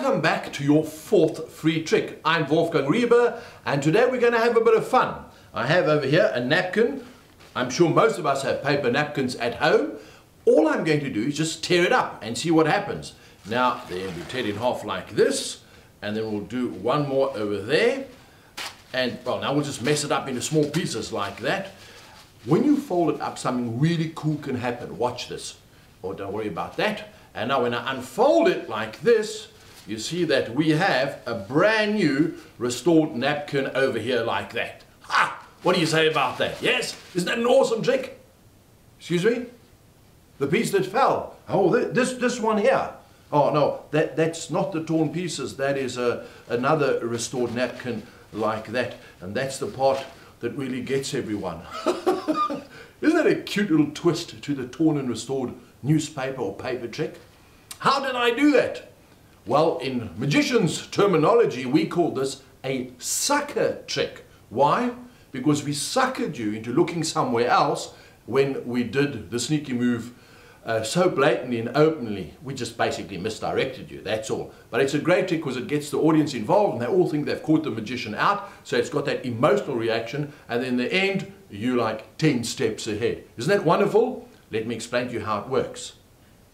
Welcome back to your fourth free trick. I'm Wolfgang Riebe and today we're going to have a bit of fun. I have over here a napkin. I'm sure most of us have paper napkins at home. All I'm going to do is just tear it up and see what happens. Now, then we tear it in half like this and then we'll do one more over there. And well, now we'll just mess it up into small pieces like that. When you fold it up, something really cool can happen. Watch this. Oh, don't worry about that. And now when I unfold it like this, you see that we have a brand new restored napkin over here like that. Ha! What do you say about that? Yes? Isn't that an awesome trick? Excuse me? The piece that fell. Oh, this, this one here. Oh, no, that, that's not the torn pieces. That is a, another restored napkin like that. And that's the part that really gets everyone. Isn't that a cute little twist to the torn and restored newspaper or paper trick? How did I do that? Well, in magician's terminology, we call this a sucker trick. Why? Because we suckered you into looking somewhere else when we did the sneaky move uh, so blatantly and openly. We just basically misdirected you, that's all. But it's a great trick because it gets the audience involved and they all think they've caught the magician out. So it's got that emotional reaction and in the end, you're like 10 steps ahead. Isn't that wonderful? Let me explain to you how it works.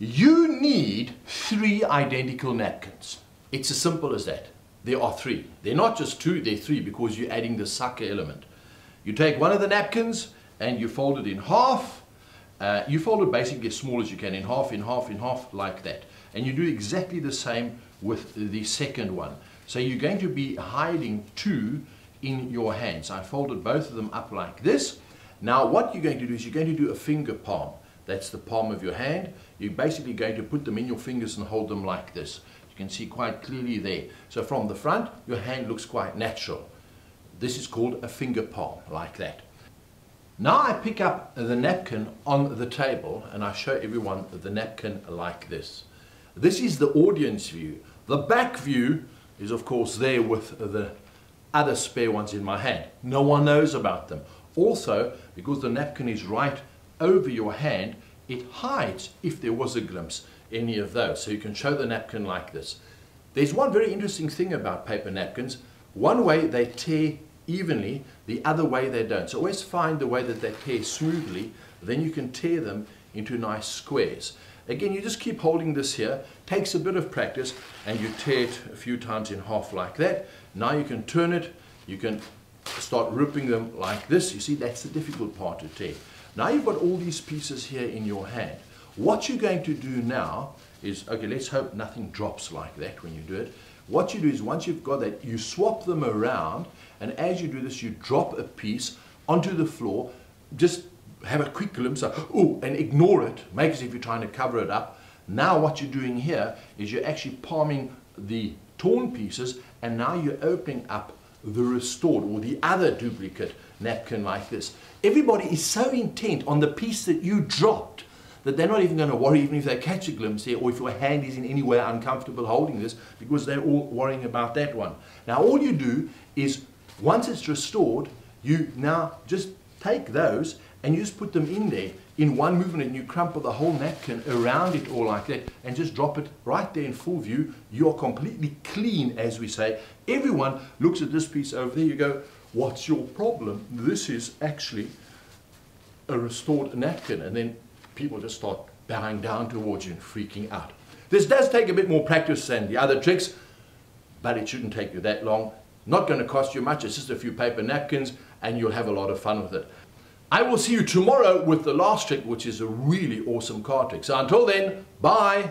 You need three identical napkins. It's as simple as that. There are three. They're not just two, they're three because you're adding the sucker element. You take one of the napkins and you fold it in half. Uh, you fold it basically as small as you can, in half, in half, in half, like that. And you do exactly the same with the second one. So you're going to be hiding two in your hands. I folded both of them up like this. Now what you're going to do is you're going to do a finger palm. That's the palm of your hand. You're basically going to put them in your fingers and hold them like this. You can see quite clearly there. So from the front, your hand looks quite natural. This is called a finger palm, like that. Now I pick up the napkin on the table and I show everyone the napkin like this. This is the audience view. The back view is of course there with the other spare ones in my hand. No one knows about them. Also, because the napkin is right over your hand, it hides, if there was a glimpse, any of those. So you can show the napkin like this. There's one very interesting thing about paper napkins. One way they tear evenly, the other way they don't. So always find the way that they tear smoothly, then you can tear them into nice squares. Again, you just keep holding this here, takes a bit of practice, and you tear it a few times in half like that. Now you can turn it, you can start ripping them like this. You see, that's the difficult part to tear. Now you've got all these pieces here in your hand. What you're going to do now is, okay, let's hope nothing drops like that when you do it. What you do is once you've got that, you swap them around, and as you do this, you drop a piece onto the floor, just have a quick glimpse of, oh, and ignore it, make as if you're trying to cover it up. Now what you're doing here is you're actually palming the torn pieces, and now you're opening up the restored or the other duplicate napkin like this. Everybody is so intent on the piece that you dropped that they're not even going to worry even if they catch a glimpse here or if your hand is in any way uncomfortable holding this because they're all worrying about that one. Now all you do is once it's restored, you now just take those and you just put them in there in one movement and you crumple the whole napkin around it all like that and just drop it right there in full view. You're completely clean, as we say. Everyone looks at this piece over there, you go, what's your problem? This is actually a restored napkin. And then people just start bowing down towards you and freaking out. This does take a bit more practice than the other tricks, but it shouldn't take you that long. Not going to cost you much, it's just a few paper napkins, and you'll have a lot of fun with it. I will see you tomorrow with the last trick, which is a really awesome card trick. So until then, bye.